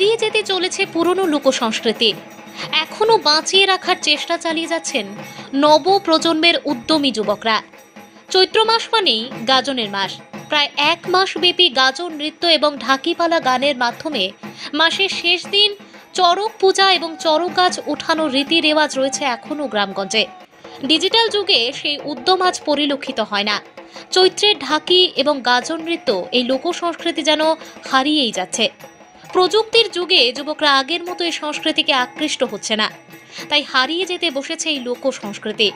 হারিয়ে যেতে চলেছে পুরনো লোকসংস্কৃতি। এখনও বাঁচিয়ে রাখার চেষ্টা চালিয়ে যাচ্ছেন নব প্রজন্মের উদ্যমী যুবকরা। চৈত্র মাস মানেই গাজনের মাস। প্রায় এক মাস ব্যাপী গাজন নৃত্য এবং ঢাকিপালা গানের মাধ্যমে মাসের শেষ দিন চরক পূজা এবং চরক গাছ ওঠানোর রীতি রেওয়াজ রয়েছে এখনও গ্রামগঞ্জে। ডিজিটাল যুগে সেই উদ্যম আজ পরিলক্ষিত হয় না। চৈত্রের ঢাকি এবং গাজন নৃত্য এই লোক সংস্কৃতি যেন হারিয়েই যাচ্ছে। প্রযুক্তির যুগে যুবকরা আগের মতো এই সংস্কৃতিকে আকৃষ্ট হচ্ছে না। তাই হারিয়ে যেতে বসেছে এই লোক সংস্কৃতি।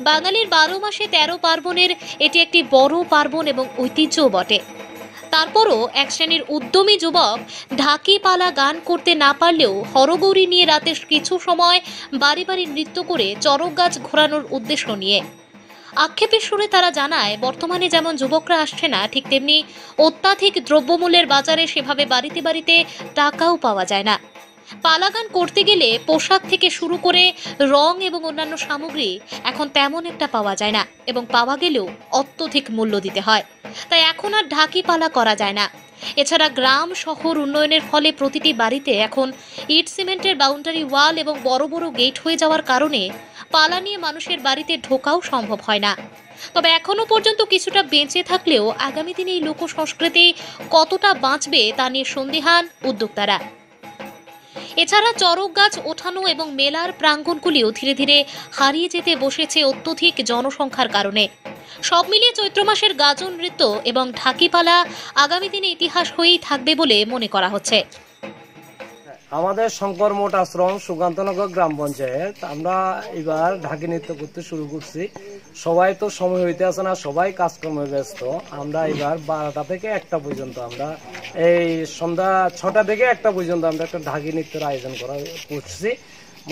বাঙালির বারো মাসে তেরো পার্বণের এটি একটি বড় পার্বণ এবং ঐতিহ্যও বটে। তারপরও এক শ্রেণির উদ্যমী যুবক ঢাকি পালা গান করতে না পারলেও হরগৌরী নিয়ে রাতে কিছু সময় বাড়ি বাড়ি নৃত্য করে চরক গাছ ঘোরানোর উদ্দেশ্য নিয়ে। আক্ষেপের সুরে তারা জানায়, বর্তমানে যেমন যুবকরা আসছে না, ঠিক তেমনি অত্যাধিক দ্রব্যমূল্যের বাজারে সেভাবে বাড়িতে বাড়িতে টাকাও পাওয়া যায় না। পালাগান করতে গেলে পোশাক থেকে শুরু করে রং এবং অন্যান্য সামগ্রী এখন তেমন একটা পাওয়া যায় না এবং পাওয়া গেলেও অত্যধিক মূল্য দিতে হয়। তাই এখন আর ঢাকি পালা করা যায় না। এছাড়া গ্রাম, শহর উন্নয়নের ফলে প্রতিটি বাড়িতে এখন ইট সিমেন্টের বাউন্ডারি ওয়াল এবং বড় বড় গেট হয়ে যাওয়ার কারণে পালা নিয়ে মানুষের বাড়িতে ঢোকাও সম্ভব হয় না। তবে এখনও পর্যন্ত কিছুটা বেঁচে থাকলেও আগামী দিনে এই লোক সংস্কৃতি কতটা বাঁচবে তা নিয়ে সন্দিহান উদ্যোক্তারা। এছাড়া চরক গাছ ওঠানো এবং মেলার প্রাঙ্গণগুলিও ধীরে ধীরে হারিয়ে যেতে বসেছে অত্যধিক জনসংখ্যার কারণে। সব মিলিয়ে চৈত্র মাসের গাজন নৃত্য এবং ঢাকিপালা আগামী দিনে ইতিহাস হয়েই থাকবে বলে মনে করা হচ্ছে। আমাদের শঙ্কর মোট আশ্রম সুকান্তনগর গ্রাম পঞ্চায়েত, আমরা এবার ঢাকি নৃত্য করতে শুরু করছি। সবাই তো সময় হইতে আসে না, সবাই কাজকর্মে ব্যস্ত। আমরা এবার বারোটা থেকে একটা পর্যন্ত আমরা এই সন্ধ্যা ছটা থেকে একটা পর্যন্ত আমরা একটা ঢাকি নৃত্যের আয়োজন করা করছি।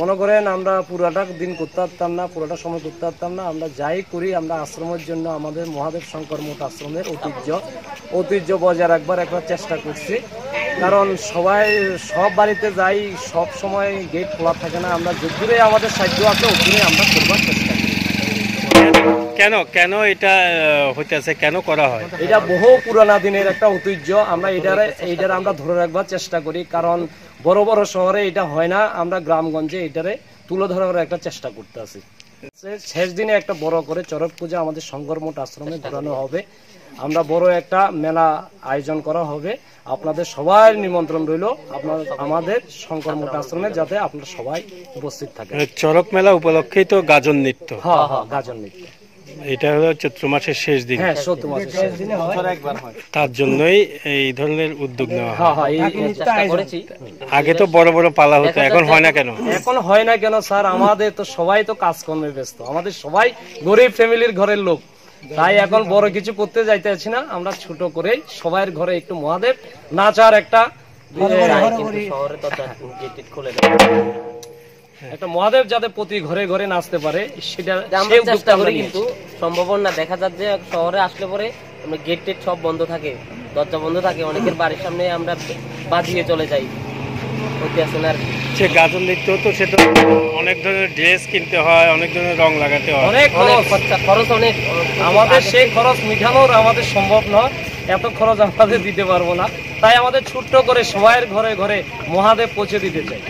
মনে করেন আমরা পুরাটা দিন করতে পারতাম না, পুরাটা সময় করতে পারতাম না, আমরা যাই করি, আমরা আশ্রমের জন্য আমাদের মহাদেব শঙ্কর মোট আশ্রমের ঐতিহ্য ঐতিহ্য বজায় রাখবার একবার চেষ্টা করছি। কারণ সবাই, সব বাড়িতে যাই, সব সময় গেট খোলা থাকে না, আমরা যদ্দূরে আমাদের সাহায্য আছে ওখানে আমরা করবার চেষ্টা করি। কেন কেন এটা হইতেছে কেন করা হয়? এটা বহু পুরানা দিনের একটা ঐতিহ্য। আমরা এটার এইটার আমরা ধরে রাখবার চেষ্টা করি কারণ বড় বড় শহরে এটা হয় না। আমরা গ্রামগঞ্জে এটারে তুলে ধরার একটা চেষ্টা করতে আছি। শেষ দিনে একটা বড় করে চরক পূজা আমাদের শঙ্কর মঠ আশ্রমে ঘোরানো হবে। আমরা বড় একটা মেলা আয়োজন করা হবে। আপনাদের সবাই নিমন্ত্রণ রইল আপনার আমাদের শঙ্কর মঠ আশ্রমে যাতে আপনারা সবাই উপস্থিত থাকেন। চরক মেলা উপলক্ষেই তো গাজন নৃত্য। হ্যাঁ হ্যাঁ গাজন নৃত্য। এটা হলো চৈত্র মাসের শেষ দিন। হ্যাঁ সত্য মাসে শেষ দিনে। হয় তার জন্যই এই ধরনের উদ্যোগ নেওয়া হয়। হ্যাঁ হ্যাঁ এই আগে তো বড় বড় পালা হতো এখন হয় না কেন? এখন হয় না কেন স্যার? আমাদের তো সবাই তো কাজকর্মে ব্যস্ত। আমাদের সবাই গরিব ফ্যামিলির ঘরের লোক। তাই এখন বড় কিছু করতে যাইতেছি না। আমরা ছোট করে সবার ঘরে একটু মহাদেব। নাচার একটা একটা মহাদেব যাতে প্রতি ঘরে ঘরে নাচতে পারে সেটা আমরা চেষ্টা করি কিন্তু সম্ভব না। দেখা যাচ্ছে যে শহরে আসলে পরে আমরা গেট টেট সব বন্ধ থাকে দরজা বন্ধ থাকে অনেকের বাড়ির সামনে আমরা বাজিয়ে চলে যাই। হতে আসে না আর কি। সে গাজন নৃত্য তো সেটা অনেক ধরনের ড্রেস কিনতে হয় অনেক ধরনের রং লাগাতে হয়। অনেক অনেক খরচ খরচা খরচ অনেক আমাদের সেই খরচ মিটানোর আমাদের সম্ভব নয়। এত খরচ আমাদের দিতে পারব না। তাই আমাদের ছোট্ট করে সবাইয়ের ঘরে ঘরে মহাদেব পৌঁছে দিতে চাই।